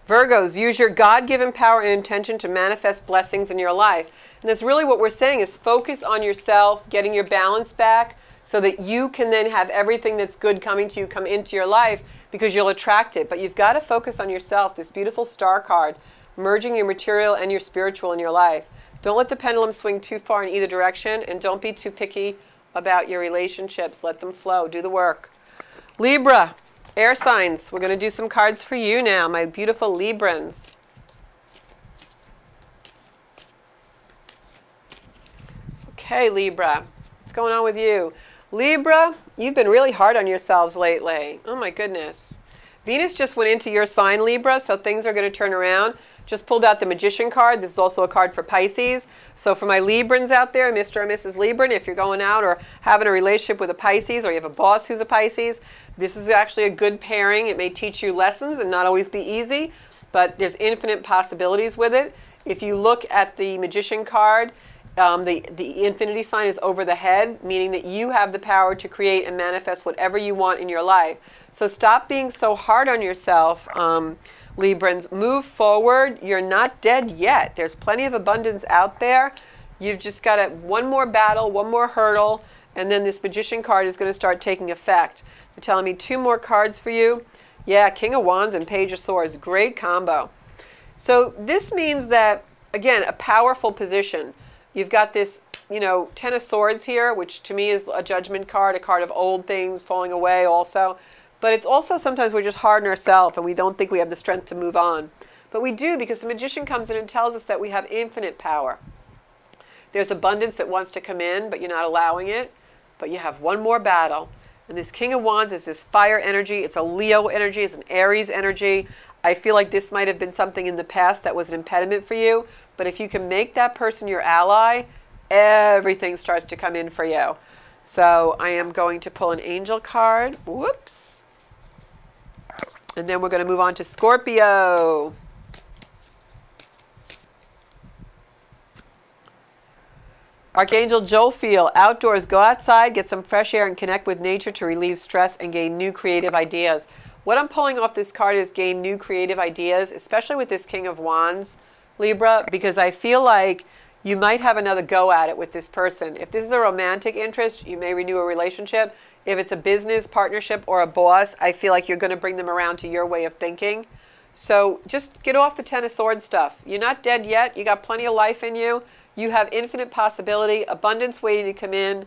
[SPEAKER 1] Virgos, use your God given power and intention to manifest blessings in your life. And that's really what we're saying is focus on yourself, getting your balance back, so that you can then have everything that's good coming to you come into your life because you'll attract it. But you've got to focus on yourself. This beautiful star card, merging your material and your spiritual in your life. Don't let the pendulum swing too far in either direction and don't be too picky about your relationships. Let them flow. Do the work. Libra, air signs. We're going to do some cards for you now, my beautiful Librans. Okay, Libra. What's going on with you? Libra, you've been really hard on yourselves lately. Oh my goodness. Venus just went into your sign, Libra, so things are going to turn around. Just pulled out the Magician card. This is also a card for Pisces. So for my Librans out there, Mr. and Mrs. Libran, if you're going out or having a relationship with a Pisces or you have a boss who's a Pisces, this is actually a good pairing. It may teach you lessons and not always be easy, but there's infinite possibilities with it. If you look at the Magician card, um, the, the infinity sign is over the head, meaning that you have the power to create and manifest whatever you want in your life. So stop being so hard on yourself, um, Librans. Move forward. You're not dead yet. There's plenty of abundance out there. You've just got to, one more battle, one more hurdle, and then this magician card is going to start taking effect. They're telling me two more cards for you. Yeah, King of Wands and Page of Swords. Great combo. So this means that, again, a powerful position. You've got this, you know, Ten of Swords here, which to me is a judgment card, a card of old things falling away also. But it's also sometimes we're just hard on ourselves and we don't think we have the strength to move on. But we do because the magician comes in and tells us that we have infinite power. There's abundance that wants to come in, but you're not allowing it. But you have one more battle. And this King of Wands is this fire energy. It's a Leo energy. It's an Aries energy. I feel like this might have been something in the past that was an impediment for you. But if you can make that person your ally, everything starts to come in for you. So I am going to pull an angel card. Whoops. And then we're going to move on to Scorpio. Archangel Jophiel, outdoors, go outside, get some fresh air, and connect with nature to relieve stress and gain new creative ideas. What I'm pulling off this card is gain new creative ideas, especially with this King of Wands, Libra, because I feel like you might have another go at it with this person. If this is a romantic interest, you may renew a relationship. If it's a business partnership or a boss, I feel like you're going to bring them around to your way of thinking. So just get off the Ten of Swords stuff. You're not dead yet. You got plenty of life in you. You have infinite possibility, abundance waiting to come in.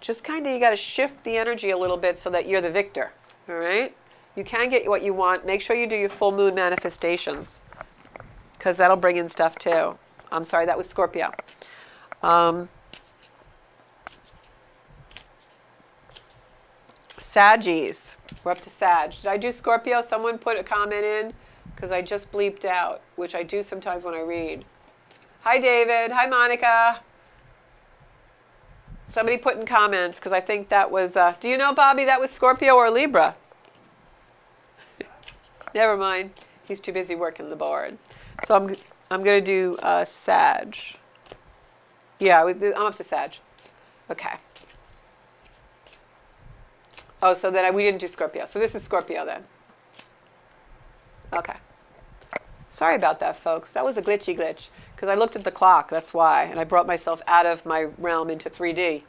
[SPEAKER 1] Just kind of, you got to shift the energy a little bit so that you're the victor. All right? You can get what you want. Make sure you do your full moon manifestations because that'll bring in stuff too. I'm sorry, that was Scorpio. Um, Saggies. We're up to Sag. Did I do Scorpio? Someone put a comment in because I just bleeped out, which I do sometimes when I read. Hi, David. Hi, Monica. Somebody put in comments because I think that was. Uh, do you know, Bobby, that was Scorpio or Libra? Never mind. He's too busy working the board. So I'm I'm gonna do uh, Sag. Yeah, I'm up to Sag. Okay. Oh, so then I, we didn't do Scorpio. So this is Scorpio then. Okay. Sorry about that, folks. That was a glitchy glitch because I looked at the clock. That's why, and I brought myself out of my realm into 3D.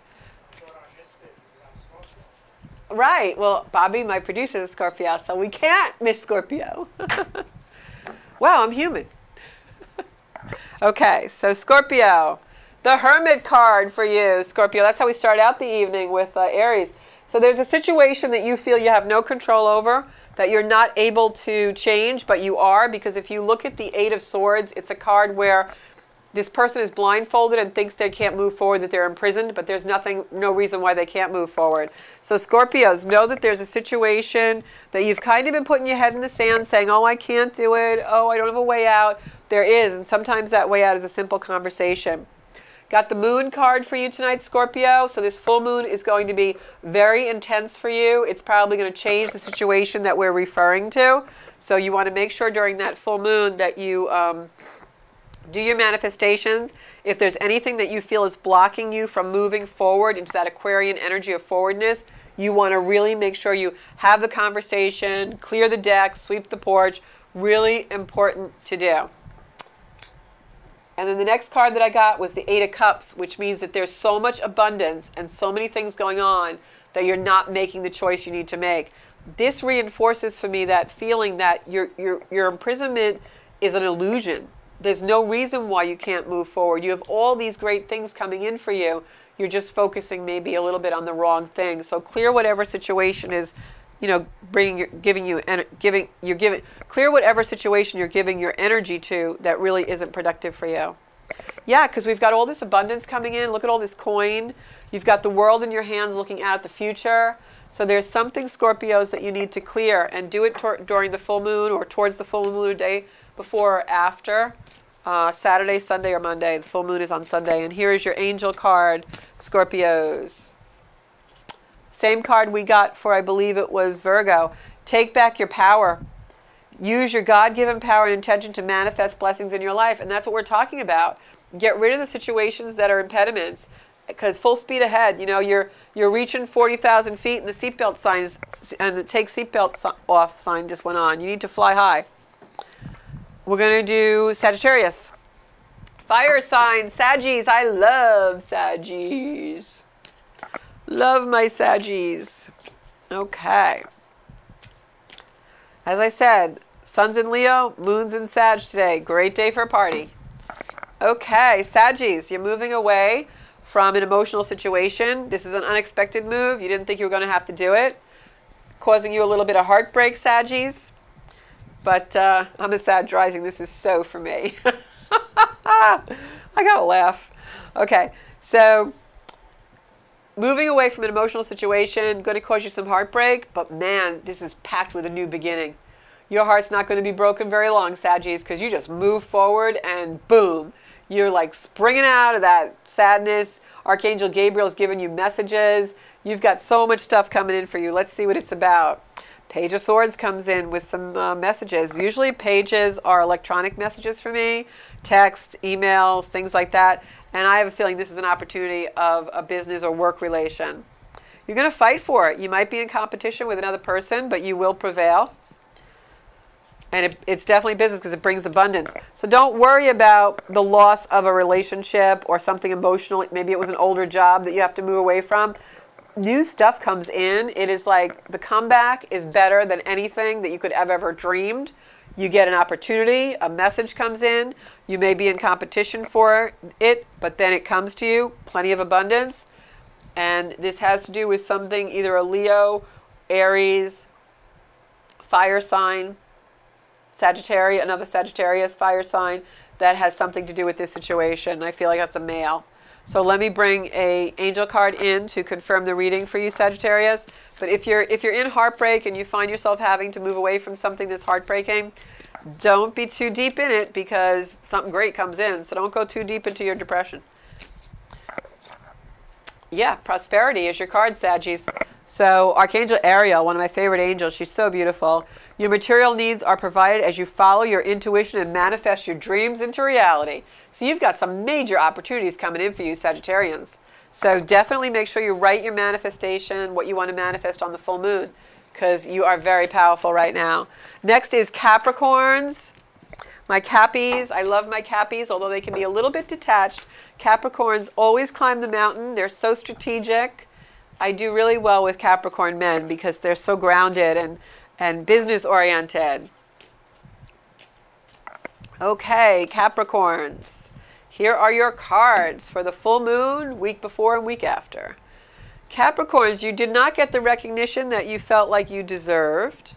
[SPEAKER 1] Right. Well, Bobby, my producer, is Scorpio, so we can't miss Scorpio. wow, I'm human. Okay, so Scorpio, the Hermit card for you, Scorpio. That's how we start out the evening with uh, Aries. So there's a situation that you feel you have no control over, that you're not able to change, but you are, because if you look at the Eight of Swords, it's a card where this person is blindfolded and thinks they can't move forward, that they're imprisoned, but there's nothing, no reason why they can't move forward. So Scorpios, know that there's a situation that you've kind of been putting your head in the sand saying, oh, I can't do it. Oh, I don't have a way out. There is, and sometimes that way out is a simple conversation. Got the moon card for you tonight, Scorpio. So this full moon is going to be very intense for you. It's probably going to change the situation that we're referring to. So you want to make sure during that full moon that you um, do your manifestations. If there's anything that you feel is blocking you from moving forward into that Aquarian energy of forwardness, you want to really make sure you have the conversation, clear the deck, sweep the porch. Really important to do. And then the next card that I got was the Eight of Cups, which means that there's so much abundance and so many things going on that you're not making the choice you need to make. This reinforces for me that feeling that your, your, your imprisonment is an illusion. There's no reason why you can't move forward. You have all these great things coming in for you. You're just focusing maybe a little bit on the wrong thing. So clear whatever situation is you know, bringing your, giving you, and giving, you're giving, clear whatever situation you're giving your energy to that really isn't productive for you. Yeah, because we've got all this abundance coming in. Look at all this coin. You've got the world in your hands looking out at the future. So there's something, Scorpios, that you need to clear and do it during the full moon or towards the full moon day before or after. Uh, Saturday, Sunday, or Monday. The full moon is on Sunday. And here is your angel card, Scorpios. Same card we got for, I believe it was Virgo. Take back your power. Use your God given power and intention to manifest blessings in your life. And that's what we're talking about. Get rid of the situations that are impediments. Because full speed ahead, you know, you're you're reaching 40,000 feet and the seatbelt sign is, and the take seatbelt off sign just went on. You need to fly high. We're going to do Sagittarius. Fire sign, Saggies. I love Saggies. Love my Saggies. Okay. As I said, Sun's in Leo, Moon's in Sag today. Great day for a party. Okay, Saggies, you're moving away from an emotional situation. This is an unexpected move. You didn't think you were going to have to do it. Causing you a little bit of heartbreak, Saggies. But uh, I'm a Sag rising. This is so for me. I got to laugh. Okay, so moving away from an emotional situation going to cause you some heartbreak, but man, this is packed with a new beginning. Your heart's not going to be broken very long, Saggies, because you just move forward and boom, you're like springing out of that sadness. Archangel Gabriel's giving you messages. You've got so much stuff coming in for you. Let's see what it's about. Page of Swords comes in with some uh, messages. Usually pages are electronic messages for me, text, emails, things like that. And I have a feeling this is an opportunity of a business or work relation. You're going to fight for it. You might be in competition with another person, but you will prevail. And it, it's definitely business because it brings abundance. So don't worry about the loss of a relationship or something emotional. Maybe it was an older job that you have to move away from. New stuff comes in. It is like the comeback is better than anything that you could have ever dreamed. You get an opportunity, a message comes in. You may be in competition for it, but then it comes to you, plenty of abundance. And this has to do with something either a Leo, Aries, fire sign, Sagittarius, another Sagittarius fire sign that has something to do with this situation. I feel like that's a male. So let me bring a angel card in to confirm the reading for you, Sagittarius. But if you're if you're in heartbreak and you find yourself having to move away from something that's heartbreaking, don't be too deep in it because something great comes in. So don't go too deep into your depression. Yeah, prosperity is your card, Saggies. So Archangel Ariel, one of my favorite angels, she's so beautiful. Your material needs are provided as you follow your intuition and manifest your dreams into reality. So you've got some major opportunities coming in for you, Sagittarians. So definitely make sure you write your manifestation, what you want to manifest on the full moon, because you are very powerful right now. Next is Capricorns. My Cappies, I love my Cappies, although they can be a little bit detached. Capricorns always climb the mountain. They're so strategic. I do really well with Capricorn men because they're so grounded and, and business oriented. Okay, Capricorns. Here are your cards for the full moon, week before and week after. Capricorns, you did not get the recognition that you felt like you deserved.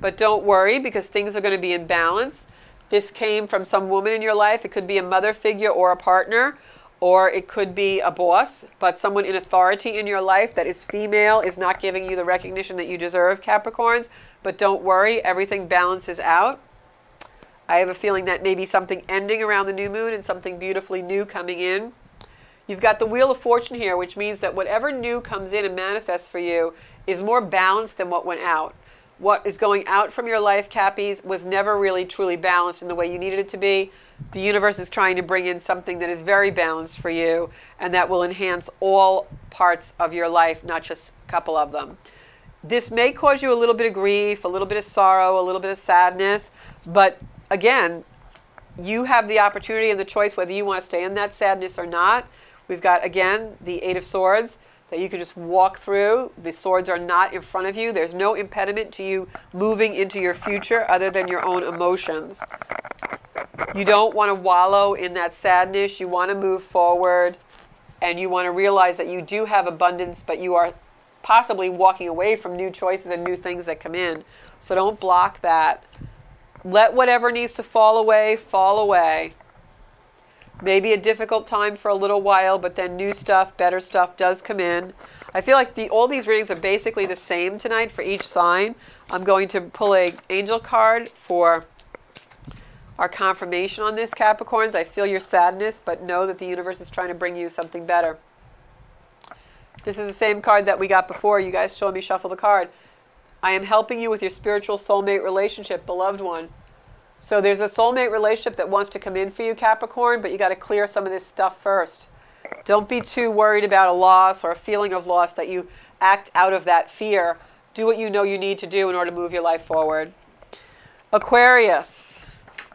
[SPEAKER 1] But don't worry because things are going to be in balance. This came from some woman in your life. It could be a mother figure or a partner or it could be a boss, but someone in authority in your life that is female is not giving you the recognition that you deserve, Capricorns. But don't worry, everything balances out. I have a feeling that maybe something ending around the new moon and something beautifully new coming in. You've got the Wheel of Fortune here, which means that whatever new comes in and manifests for you is more balanced than what went out. What is going out from your life, Cappies, was never really truly balanced in the way you needed it to be the universe is trying to bring in something that is very balanced for you and that will enhance all parts of your life, not just a couple of them. This may cause you a little bit of grief, a little bit of sorrow, a little bit of sadness, but again, you have the opportunity and the choice whether you want to stay in that sadness or not. We've got, again, the Eight of Swords that you can just walk through. The swords are not in front of you. There's no impediment to you moving into your future other than your own emotions. You don't want to wallow in that sadness. You want to move forward and you want to realize that you do have abundance, but you are possibly walking away from new choices and new things that come in. So don't block that. Let whatever needs to fall away, fall away. Maybe a difficult time for a little while, but then new stuff, better stuff does come in. I feel like the, all these readings are basically the same tonight for each sign. I'm going to pull a angel card for our confirmation on this, Capricorns. I feel your sadness, but know that the universe is trying to bring you something better. This is the same card that we got before. You guys showed me shuffle the card. I am helping you with your spiritual soulmate relationship, beloved one. So there's a soulmate relationship that wants to come in for you, Capricorn, but you got to clear some of this stuff first. Don't be too worried about a loss or a feeling of loss that you act out of that fear. Do what you know you need to do in order to move your life forward. Aquarius.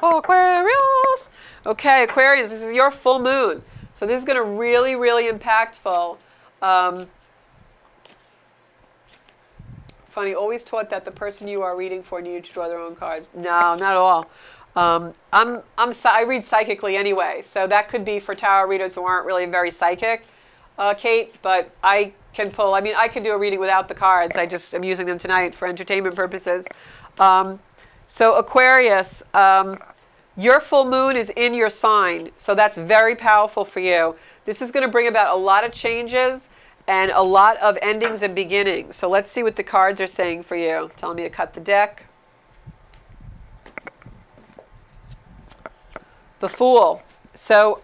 [SPEAKER 1] Aquarius. Okay, Aquarius, this is your full moon. So this is going to really, really impactful. Um, funny, always taught that the person you are reading for needed to draw their own cards. No, not at all. Um, I'm, I'm, I read psychically anyway, so that could be for tarot readers who aren't really very psychic, uh, Kate, but I can pull, I mean, I can do a reading without the cards. I just am using them tonight for entertainment purposes. Um, so Aquarius, um, your full moon is in your sign, so that's very powerful for you. This is going to bring about a lot of changes and a lot of endings and beginnings. So let's see what the cards are saying for you. Telling me to cut the deck. The Fool. So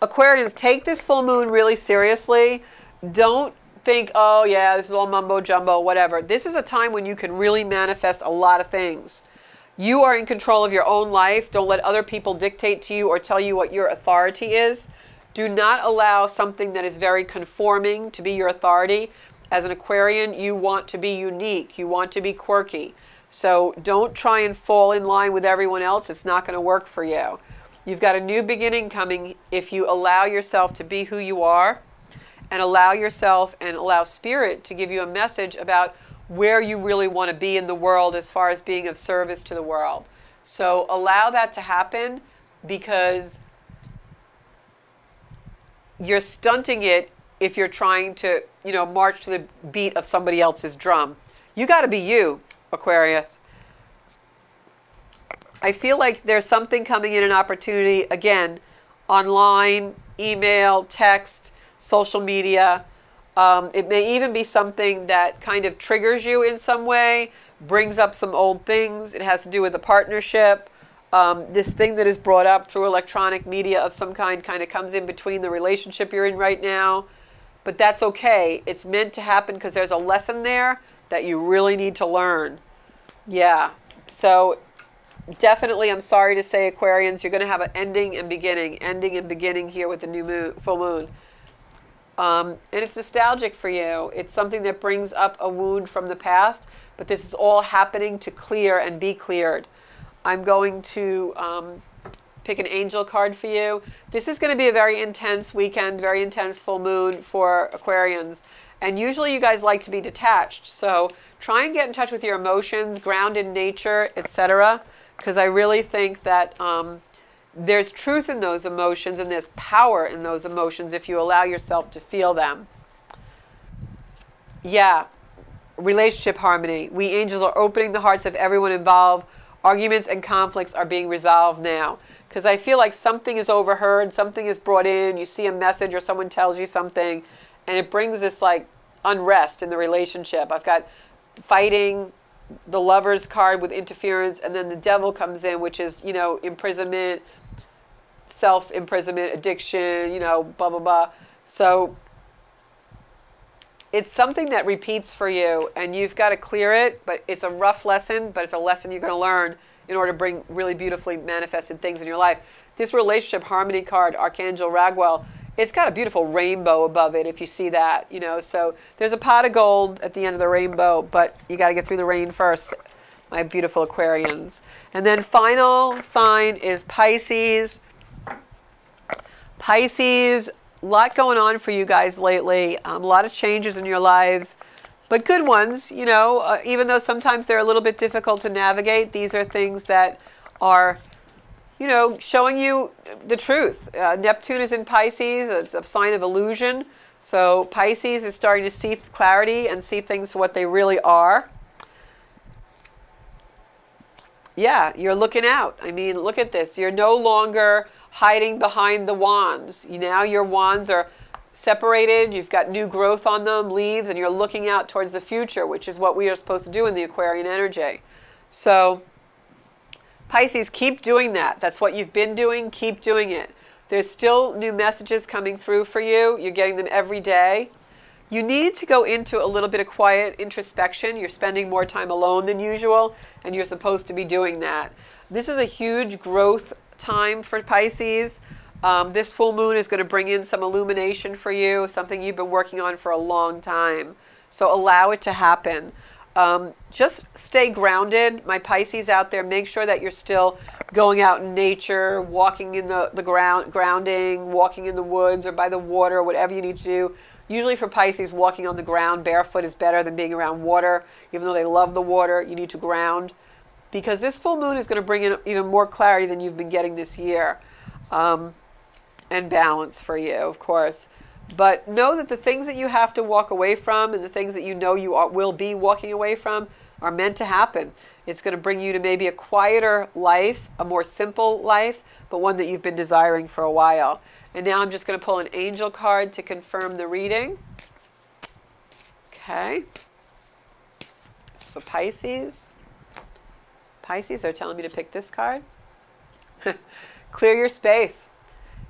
[SPEAKER 1] Aquarians, take this full moon really seriously. Don't think, oh yeah, this is all mumbo jumbo, whatever. This is a time when you can really manifest a lot of things. You are in control of your own life. Don't let other people dictate to you or tell you what your authority is. Do not allow something that is very conforming to be your authority. As an Aquarian, you want to be unique, you want to be quirky. So don't try and fall in line with everyone else. It's not going to work for you. You've got a new beginning coming if you allow yourself to be who you are and allow yourself and allow spirit to give you a message about where you really want to be in the world as far as being of service to the world. So allow that to happen because you're stunting it if you're trying to, you know, march to the beat of somebody else's drum. You got to be you, Aquarius. I feel like there's something coming in an opportunity again, online, email, text, social media. Um, it may even be something that kind of triggers you in some way, brings up some old things. It has to do with a partnership. Um, this thing that is brought up through electronic media of some kind kind of comes in between the relationship you're in right now. But that's okay. It's meant to happen because there's a lesson there that you really need to learn. Yeah. So definitely, I'm sorry to say, Aquarians, you're going to have an ending and beginning, ending and beginning here with the new moon, full moon. Um, and it's nostalgic for you. It's something that brings up a wound from the past, but this is all happening to clear and be cleared. I'm going to um, pick an angel card for you. This is going to be a very intense weekend, very intense full moon for Aquarians. And usually you guys like to be detached. So try and get in touch with your emotions, ground in nature, etc. Because I really think that um, there's truth in those emotions and there's power in those emotions if you allow yourself to feel them. Yeah, relationship harmony. We angels are opening the hearts of everyone involved. Arguments and conflicts are being resolved now. Because I feel like something is overheard, something is brought in, you see a message or someone tells you something, and it brings this like unrest in the relationship. I've got fighting, the lover's card with interference, and then the devil comes in, which is, you know, imprisonment, self imprisonment, addiction, you know, blah, blah, blah. So it's something that repeats for you, and you've got to clear it, but it's a rough lesson, but it's a lesson you're going to learn in order to bring really beautifully manifested things in your life. This relationship harmony card, Archangel Raguel, it's got a beautiful rainbow above it if you see that, you know. So there's a pot of gold at the end of the rainbow, but you got to get through the rain first, my beautiful Aquarians. And then final sign is Pisces. Pisces, a lot going on for you guys lately. Um, a lot of changes in your lives, but good ones. You know, uh, even though sometimes they're a little bit difficult to navigate, these are things that are, you know, showing you the truth. Uh, Neptune is in Pisces. It's a sign of illusion. So Pisces is starting to see clarity and see things for what they really are. Yeah, you're looking out. I mean, look at this. You're no longer hiding behind the wands. Now your wands are separated, you've got new growth on them, leaves, and you're looking out towards the future, which is what we are supposed to do in the Aquarian energy. So, Pisces, keep doing that. That's what you've been doing, keep doing it. There's still new messages coming through for you. You're getting them every day. You need to go into a little bit of quiet introspection. You're spending more time alone than usual, and you're supposed to be doing that. This is a huge growth time for Pisces. Um, this full moon is going to bring in some illumination for you, something you've been working on for a long time. So allow it to happen. Um, just stay grounded. My Pisces out there, make sure that you're still going out in nature, walking in the, the ground, grounding, walking in the woods or by the water, whatever you need to do. Usually for Pisces, walking on the ground barefoot is better than being around water. Even though they love the water, you need to ground because this full moon is going to bring in even more clarity than you've been getting this year um, and balance for you, of course. But know that the things that you have to walk away from and the things that you know you are, will be walking away from are meant to happen. It's going to bring you to maybe a quieter life, a more simple life, but one that you've been desiring for a while. And now I'm just going to pull an angel card to confirm the reading. Okay. It's for Pisces. Pisces, they're telling me to pick this card. clear your space.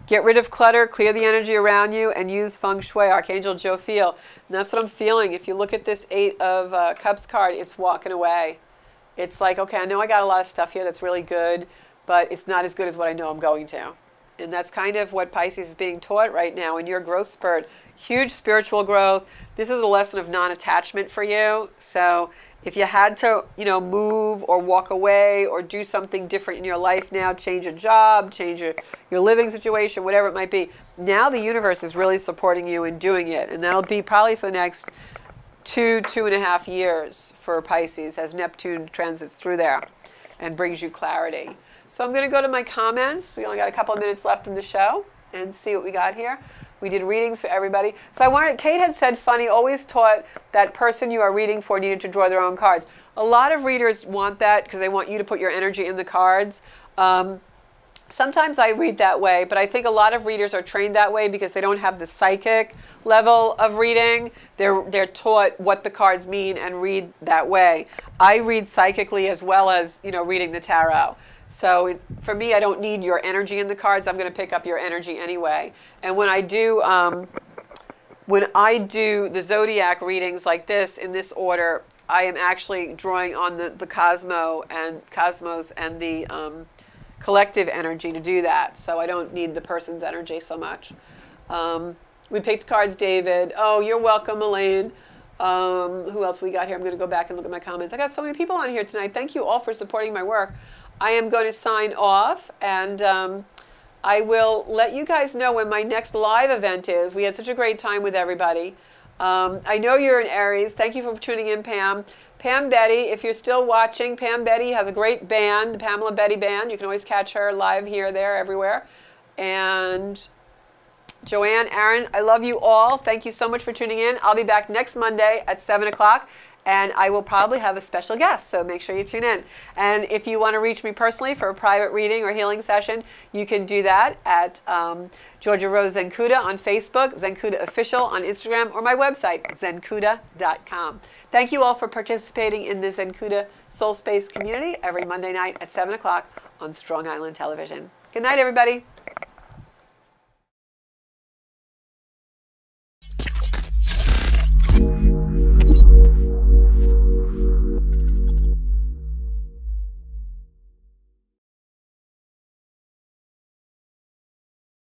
[SPEAKER 1] Get rid of clutter, clear the energy around you, and use feng shui. Archangel Jophiel. And that's what I'm feeling. If you look at this Eight of uh, Cups card, it's walking away. It's like, okay, I know I got a lot of stuff here that's really good, but it's not as good as what I know I'm going to. And that's kind of what Pisces is being taught right now in your growth spurt. Huge spiritual growth. This is a lesson of non attachment for you. So if you had to, you know, move or walk away or do something different in your life now, change a job, change your, your living situation, whatever it might be, now the universe is really supporting you in doing it. And that'll be probably for the next two, two and a half years for Pisces as Neptune transits through there and brings you clarity. So I'm going to go to my comments. We only got a couple of minutes left in the show and see what we got here. We did readings for everybody. So I wanted, Kate had said, funny, always taught that person you are reading for needed to draw their own cards. A lot of readers want that because they want you to put your energy in the cards. Um, sometimes I read that way, but I think a lot of readers are trained that way because they don't have the psychic level of reading. They're, they're taught what the cards mean and read that way. I read psychically as well as, you know, reading the tarot. So for me, I don't need your energy in the cards. I'm going to pick up your energy anyway. And when I do, um, when I do the zodiac readings like this in this order, I am actually drawing on the, the cosmo and cosmos and the um, collective energy to do that. So I don't need the person's energy so much. Um, we picked cards, David. Oh, you're welcome, Elaine. Um, who else we got here? I'm going to go back and look at my comments. I got so many people on here tonight. Thank you all for supporting my work. I am going to sign off and um, I will let you guys know when my next live event is. We had such a great time with everybody. Um, I know you're in Aries. Thank you for tuning in, Pam. Pam Betty, if you're still watching, Pam Betty has a great band, the Pamela Betty Band. You can always catch her live here, there, everywhere. And Joanne, Aaron, I love you all. Thank you so much for tuning in. I'll be back next Monday at 7 o'clock and I will probably have a special guest, so make sure you tune in. And if you want to reach me personally for a private reading or healing session, you can do that at um, Georgia Rose Zencuda on Facebook, Zencuda Official on Instagram, or my website, zencuda.com. Thank you all for participating in the Zencuda Soul Space community every Monday night at 7 o'clock on Strong Island Television. Good night, everybody.